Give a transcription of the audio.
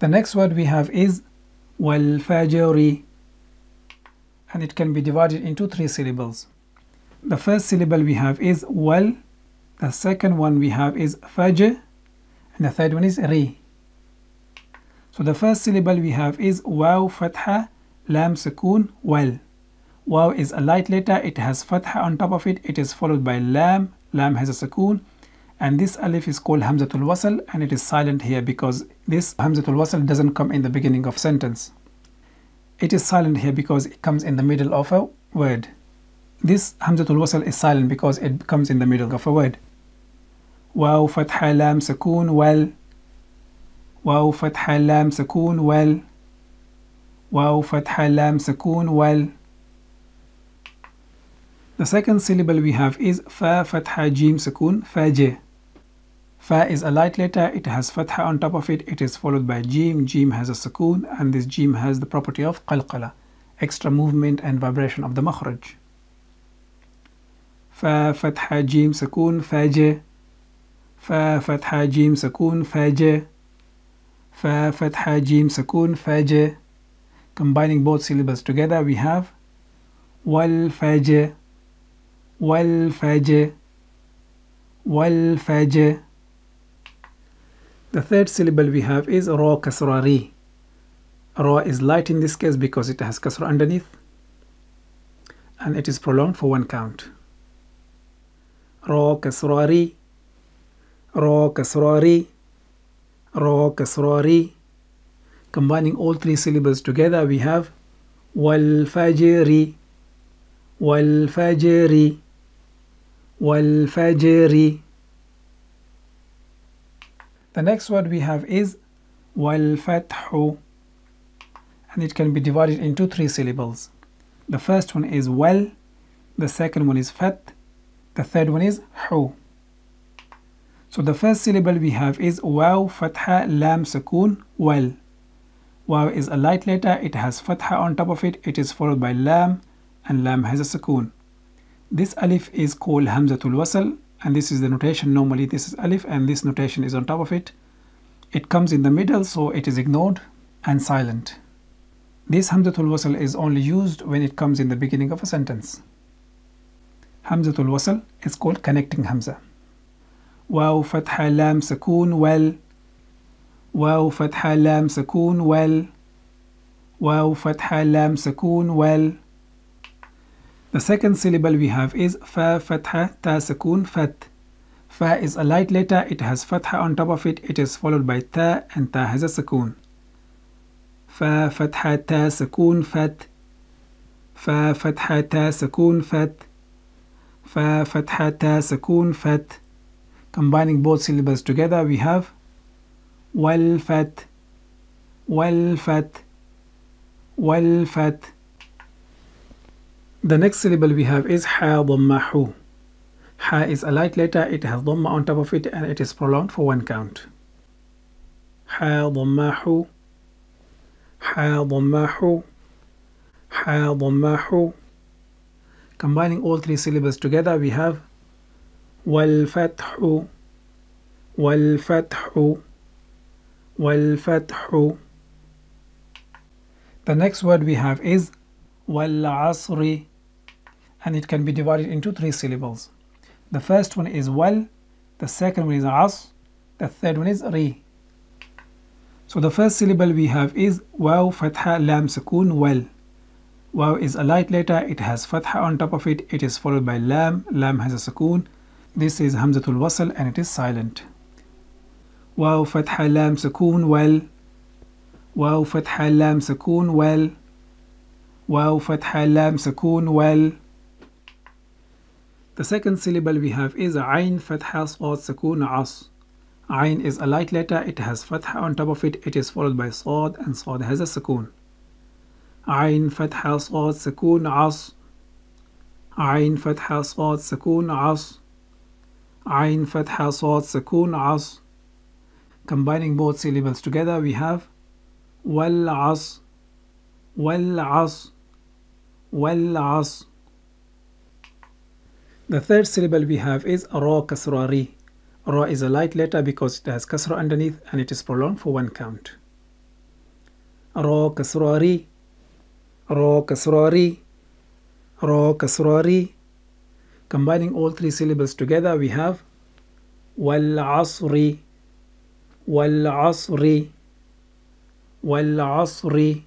The next word we have is والفجر and it can be divided into three syllables. The first syllable we have is wal, the second one we have is fajr, and the third one is ri. So the first syllable we have is waw fatha lam sukun wal. Waw is a light letter, it has fatha on top of it, it is followed by lam, lam has a sukun, and this alif is called hamzatul wasl and it is silent here because this hamzatul wasl doesn't come in the beginning of sentence. It is silent here because it comes in the middle of a word. This hamzatul wasl is silent because it comes in the middle of a word. واو فتح لام سكون wal واو فتح لام سكون wal واو فتح لام سكون wal The second syllable we have is fa fatha jim sukun faje. Fa is a light letter, it has fatha on top of it, it is followed by jim, jim has a sukoon and this jim has the property of qalqala, extra movement and vibration of the makhraj. Fa fatha jim sukoon faje, fa fatha jim sukoon faje, fa fatha jim sukoon faje. Combining both syllables together we have wal faje, wal faje, wal faje. The third syllable we have is ra kasra ri. Ra is light in this case because it has kasra underneath and it is prolonged for one count. Ra kasra ri, ra kasra ri, ra kasra ri. Combining all three syllables together we have wal fajri, wal fajri, wal fajri. The next word we have is wal fathu and it can be divided into three syllables. The first one is wal, the second one is fat, the third one is hu. So the first syllable we have is waw fatha lam sukun wal. Waw is a light letter, it has fatha on top of it, it is followed by lam and lam has a sukun. This alif is called hamzatul wasl and this is the notation normally this is alif and this notation is on top of it it comes in the middle so it is ignored and silent this hamzatul wasl is only used when it comes in the beginning of a sentence hamzatul wasl is called connecting hamza واو فتحة لام سكون wal واو فتحة لام سكون wal واو فتحة لام سكون wal the second syllable we have is fa fatha ta sukun fat. Fa is a light letter, it has fatha on top of it, it is followed by ta and ta has a sukun. Fa fatha ta sukun fat. Fa fatha ta sukun fat. Fa fatha ta sukun fat. Combining both syllables together we have wal fat, wal fat, wal fat. The next syllable we have is ha dhamma. Ha is a light letter, it has dhamma on top of it and it is prolonged for one count. Ha dhamma. Ha dhamma. Ha dhamma. Combining all three syllables together we have wal fathu. Wal fathu. Wal fathu. The next word we have is wal asri and it can be divided into three syllables. The first one is wal, the second one is as, the third one is ri. So the first syllable we have is waw fatha lam sukun wal. Waw is a light letter, it has fatha on top of it, it is followed by lam, lam has a sukun. This is hamzatul wasl and it is silent. Waw fatha lam sukun wal. Waw fatha lam sukun wal. Waw fatha lam sukun wal. The second syllable we have is Ain Fatha Sad Sukun As. Ain is a light letter, it has Fatha on top of it, it is followed by Sad and Sad has a Sukun. Ain Fatha Sad Sukun As. Ain Fatha Sad Sukun As. Ain Fatha Sad Sukun As. Combining both syllables together we have Wal As. Wal As. Wal As. The third syllable we have is Ra Kasra Ri. Ra is a light letter because it has Kasra underneath and it is prolonged for one count. Ra Kasra Ri. Ra Kasra Ri. Ra Kasra Ri. Combining all three syllables together we have Wal Asri. Wal Asri. Wal Asri.